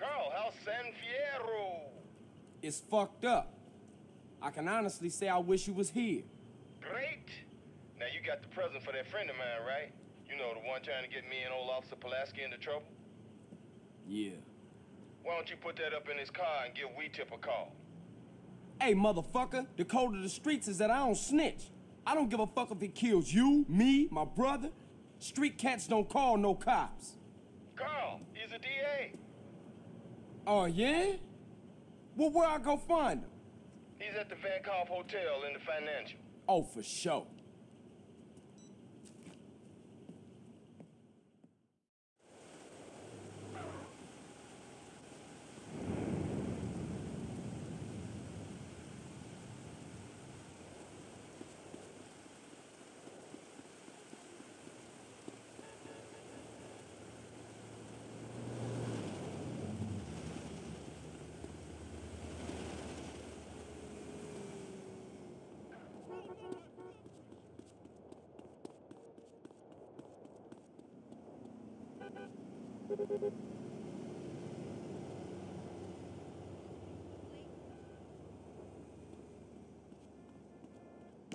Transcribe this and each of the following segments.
Carl, how's San Fierro? It's fucked up. I can honestly say I wish you was here. Great. Now you got the present for that friend of mine, right? You know, the one trying to get me and old Officer Pulaski into trouble? Yeah. Why don't you put that up in his car and give We Tip a call? Hey, motherfucker, the code of the streets is that I don't snitch. I don't give a fuck if it kills you, me, my brother. Street cats don't call no cops. Carl, he's a DA. Oh, yeah? Well, where I go find him? He's at the Vank Hoff Hotel in the Financial. Oh, for sure.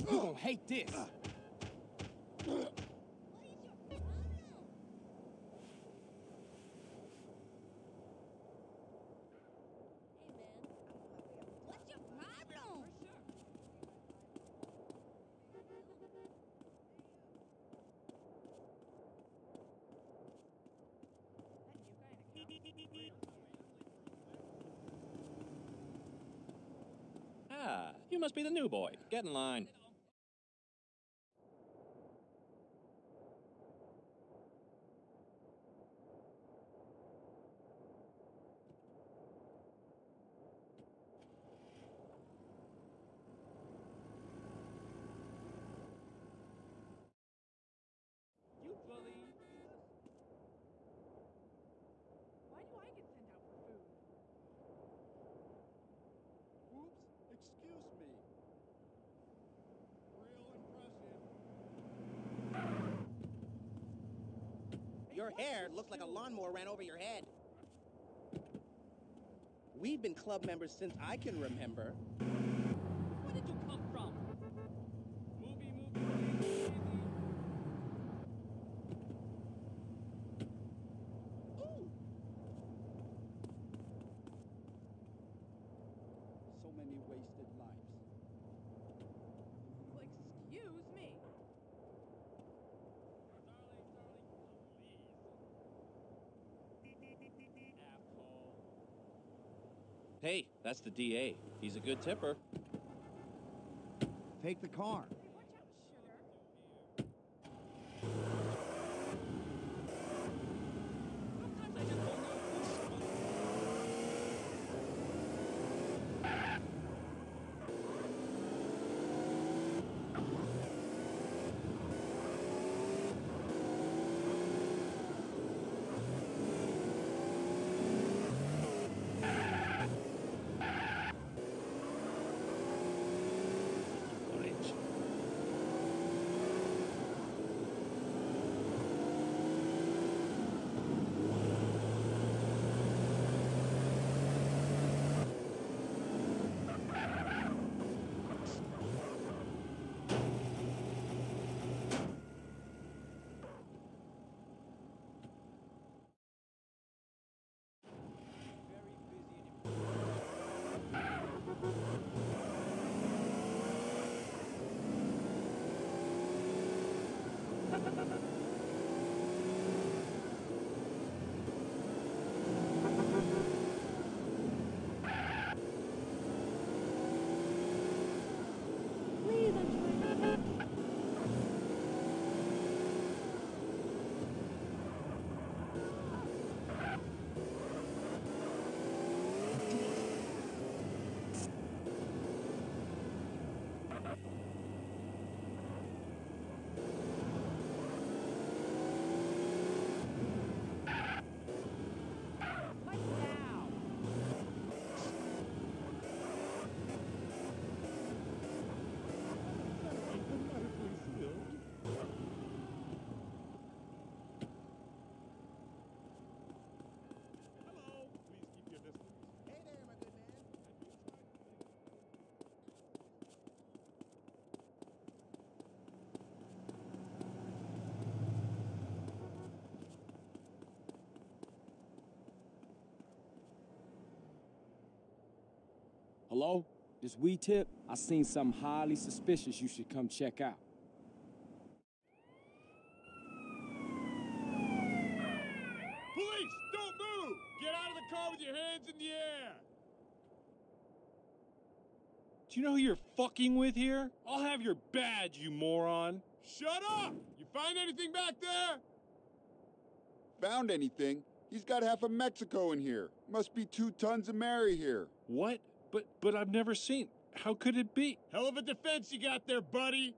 Gonna hate this. Ah, you must be the new boy. Get in line. You believe? Why do I get sent out for food? Oops, excuse me. Real impressive. Your hair looks like a lawnmower ran over your head. We've been club members since I can remember. Hey, that's the DA. He's a good tipper. Take the car. Hello? This we tip? I seen something highly suspicious you should come check out. Police, don't move! Get out of the car with your hands in the air! Do you know who you're fucking with here? I'll have your badge, you moron! Shut up! You find anything back there? Found anything? He's got half of Mexico in here. Must be two tons of Mary here. What? But but I've never seen. How could it be? Hell of a defense you got there, buddy.